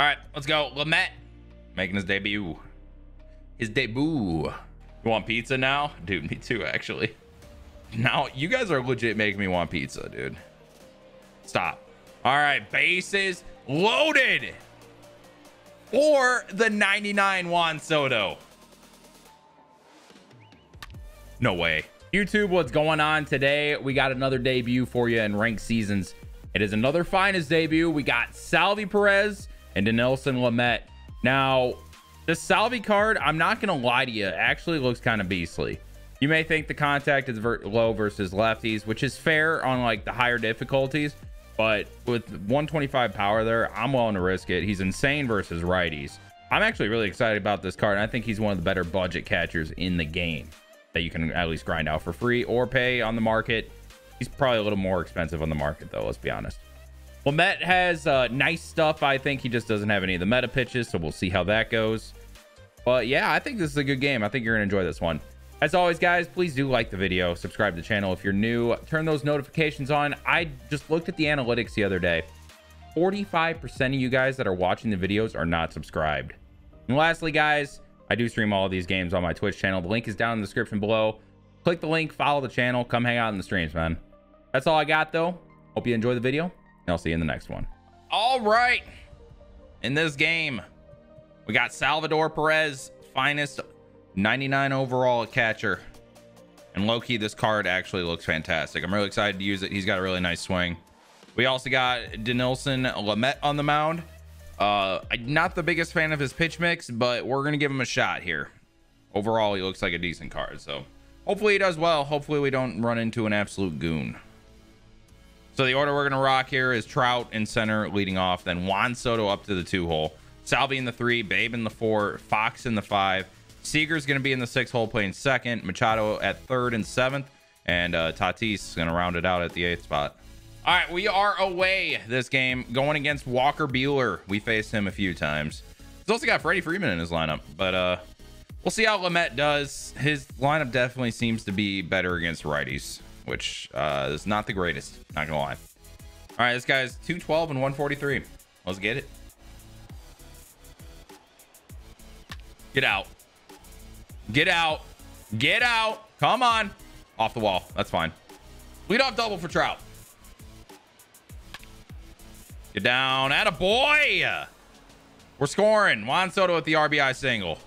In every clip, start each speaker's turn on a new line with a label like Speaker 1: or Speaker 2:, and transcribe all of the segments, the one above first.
Speaker 1: All right, let's go. Lamet making his debut. His debut. You want pizza now? Dude, me too, actually. Now, you guys are legit making me want pizza, dude. Stop. All right, bases loaded for the 99 Juan Soto. No way. YouTube, what's going on today? We got another debut for you in ranked seasons. It is another finest debut. We got Salvy Perez and Dinelson Lamet. Now, the Salvy card, I'm not going to lie to you, actually looks kind of beastly. You may think the contact is ver low versus lefties, which is fair on like the higher difficulties. But with 125 power there, I'm willing to risk it. He's insane versus righties. I'm actually really excited about this card. And I think he's one of the better budget catchers in the game that you can at least grind out for free or pay on the market. He's probably a little more expensive on the market though, let's be honest. Lamet has uh, nice stuff. I think he just doesn't have any of the meta pitches, so we'll see how that goes. But yeah, I think this is a good game. I think you're gonna enjoy this one. As always, guys, please do like the video, subscribe to the channel if you're new, turn those notifications on. I just looked at the analytics the other day. 45% of you guys that are watching the videos are not subscribed. And lastly, guys, I do stream all of these games on my Twitch channel. The link is down in the description below. Click the link, follow the channel, come hang out in the streams, man. That's all I got, though. Hope you enjoy the video, I'll see you in the next one. All right. In this game, we got Salvador Perez, finest 99 overall catcher. And low-key, this card actually looks fantastic. I'm really excited to use it. He's got a really nice swing. We also got Dinelson Lamet on the mound. Uh, not the biggest fan of his pitch mix, but we're going to give him a shot here. Overall, he looks like a decent card. So hopefully he does well. Hopefully we don't run into an absolute goon. So the order we're going to rock here is Trout in center leading off. Then Juan Soto up to the two hole. Salvy in the three. Babe in the four. Foxx in the five. Seager's going to be in the six hole playing second. Machado at third and seventh. And uh, Tatis is going to round it out at the eighth spot. All right, we are away this game going against Walker Buehler. We faced him a few times. He's also got Freddie Freeman in his lineup, but uh, we'll see how Lamet does. His lineup definitely seems to be better against righties, which uh, is not the greatest. Not gonna lie. All right, this guy's 212 and 143. Let's get it. Get out. Get out. Get out. Come on. Off the wall. That's fine. Lead off double for Trout. Get down. At a boy. We're scoring. Juan Soto with the RBI single.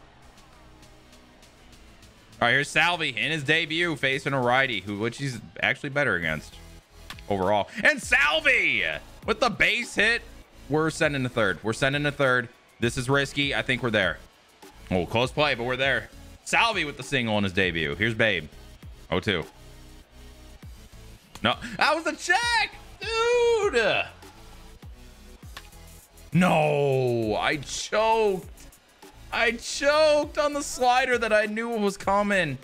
Speaker 1: All right, here's Salvy in his debut facing a righty, who which he's actually better against overall. And Salvy with the base hit. We're sending a third. We're sending a third. This is risky. I think we're there. Oh, close play, but we're there. Salvy with the single in his debut. Here's Babe. 0-2. No, that was a check, dude. No, I choked. I choked on the slider that I knew was coming.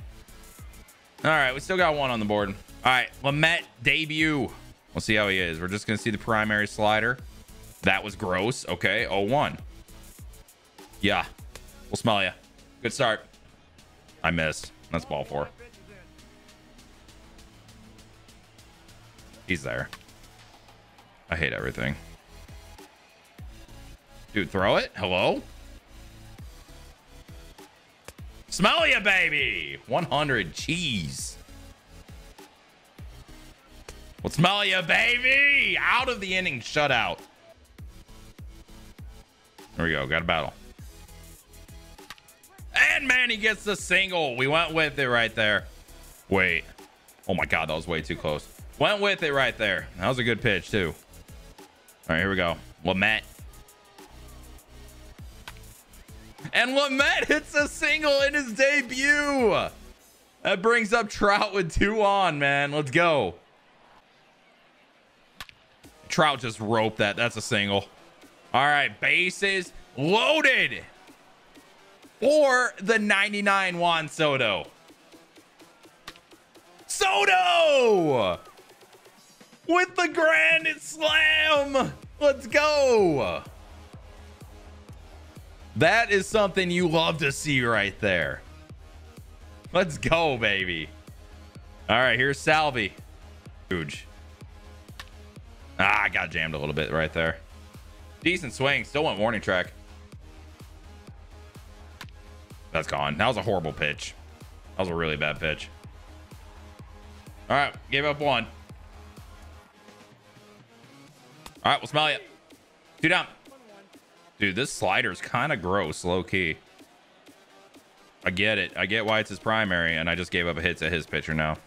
Speaker 1: All right, we still got one on the board. All right, Lamet debut. We'll see how he is. We're just going to see the primary slider. That was gross. Okay, 0-1. Yeah, we'll smell you. Good start. I missed. That's ball four. He's there. I hate everything. Dude, throw it. Hello? Smell ya, baby. 100 cheese. Well, smell ya, baby. Out of the inning shutout. There we go. Got a battle. And man, he gets the single. We went with it right there. Wait. Oh my God, that was way too close. Went with it right there. That was a good pitch too. All right, here we go. Lamet. And Lamet hits a single in his debut. That brings up Trout with two on, man. Let's go. Trout just roped that. That's a single. All right, bases loaded for the 99 Juan Soto. Soto with the grand slam. Let's go. That is something you love to see right there. Let's go, baby. All right, here's Salvy. Huge. Ah, I got jammed a little bit right there. Decent swing. Still went warning track. That's gone. That was a horrible pitch. That was a really bad pitch. All right. Gave up one. All right. We'll smell you. Two down. Dude, this slider's kind of gross, low key. I get it. I get why it's his primary, and I just gave up a hit to his pitcher now.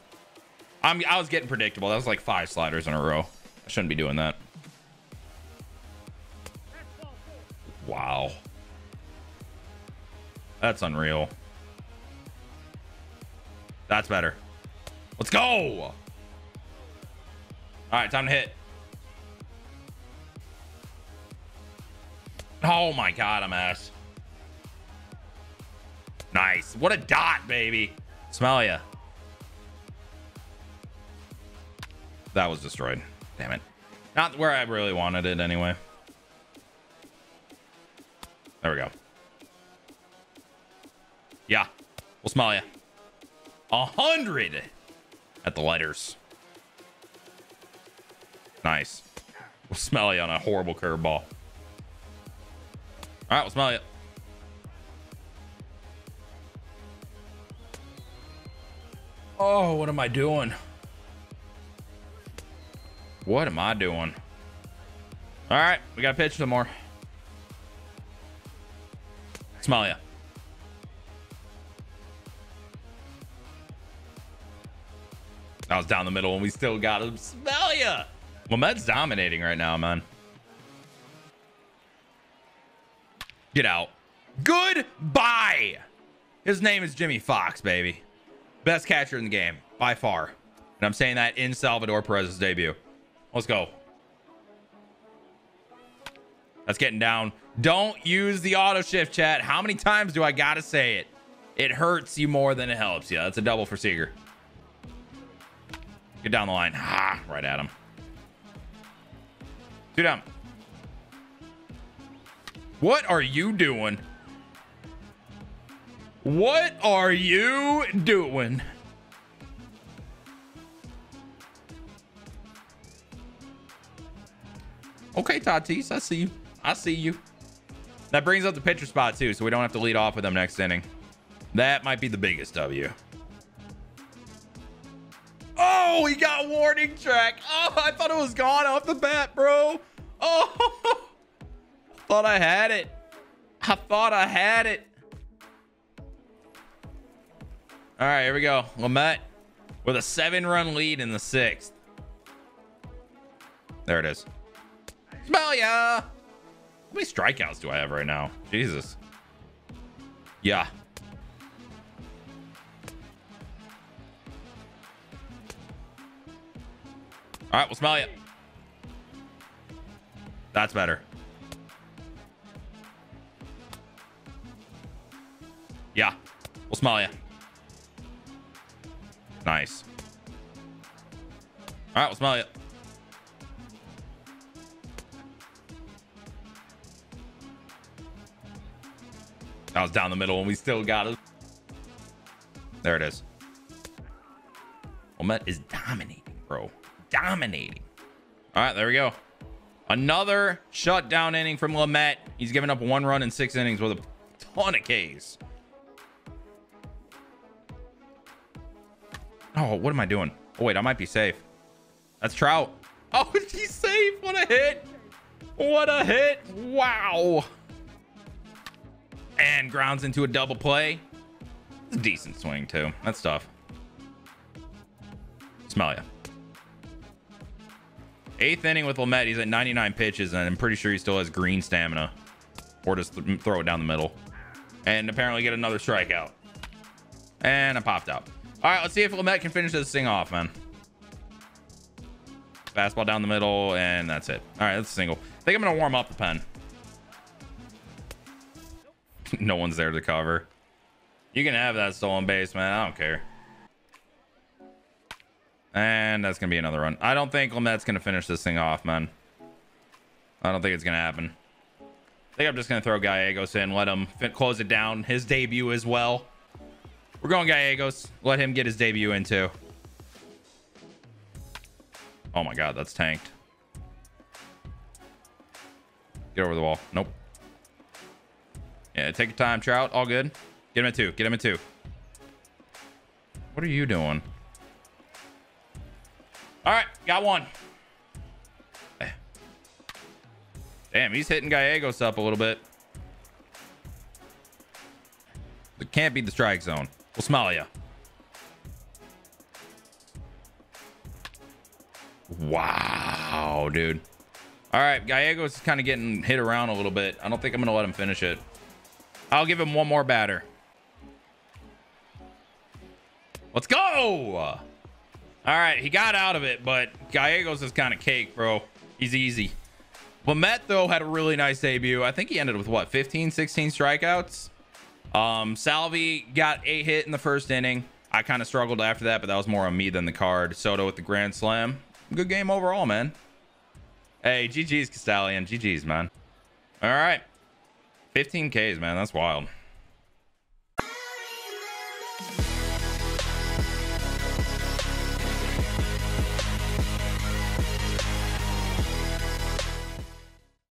Speaker 1: I'm, I was getting predictable. That was like five sliders in a row. I shouldn't be doing that. Wow. That's unreal. That's better. Let's go. All right, time to hit. Oh my god, I'm ass. Nice. What a dot, baby. Smell ya. That was destroyed. Damn it. Not where I really wanted it anyway. There we go. Yeah. We'll smell ya. A hundred at the letters. Nice. We'll smell you on a horrible curveball. All right, we'll smell you. Oh, what am I doing? What am I doing? All right, we got to pitch some more. Smell ya. I was down the middle and we still got him. Smell ya. Med's dominating right now, man. Get out. Goodbye. His name is Jimmie Foxx, baby. Best catcher in the game by far. And I'm saying that in Salvador Perez's debut. Let's go. That's getting down. Don't use the auto shift chat. How many times do I got to say it? It hurts you more than it helps you. That's a double for Seager. Get down the line. Ha, right at him. Two down. What are you doing? What are you doing? Okay, Tatis, I see you. I see you. That brings up the pitcher spot too, so we don't have to lead off with them next inning. That might be the biggest W. Oh, he got warning track. Oh, I thought it was gone off the bat, bro. Oh, thought I had it. I thought I had it. All right, here we go. Lamet with a seven run lead in the sixth. There it is. Smell ya. How many strikeouts do I have right now? Jesus. Yeah. All right, we'll smell ya. That's better. You. Nice. All right, we'll smell you. I was down the middle and we still got it. There it is. Lamet is dominating, bro dominating. All right, there we go. Another shutdown inning from Lamet. He's given up one run in six innings with a ton of Ks. Oh, what am I doing? Oh, wait, I might be safe. That's Trout. Oh, he's safe. What a hit. What a hit. Wow. And grounds into a double play. It's a decent swing, too. That's tough. Smell ya. Eighth inning with Lamet. He's at 99 pitches, and I'm pretty sure he still has green stamina. Or just th throw it down the middle. And apparently get another strikeout. And I popped out. All right, let's see if Lamet can finish this thing off, man. Fastball down the middle, and that's it. All right, that's a single. I think I'm going to warm up the pen. no one's there to cover. You can have that stolen base, man. I don't care. And that's going to be another run. I don't think Lamet's going to finish this thing off, man. I don't think it's going to happen. I think I'm just going to throw Gallegos in, let him close it down. His debut as well. We're going Gallegos. Let him get his debut in too. Oh my god, that's tanked. Get over the wall. Nope. Yeah, take your time, Trout. All good. Get him at two. Get him at two. What are you doing? All right, got one. Damn, he's hitting Gallegos up a little bit. It can't be the strike zone. We'll smell you. Wow, dude. All right, Gallegos is kind of getting hit around a little bit. I don't think I'm going to let him finish it. I'll give him one more batter. Let's go. All right, he got out of it, but Gallegos is kind of cake, bro. He's easy. Lamet, though, had a really nice debut. I think he ended with, what, 15, 16 strikeouts? Um, Salvy got a hit in the first inning. I kind of struggled after that, but that was more on me than the card. Soto with the grand slam. Good game overall, man. Hey, GG's Castallion. GG's, man. All right. 15 Ks, man. That's wild.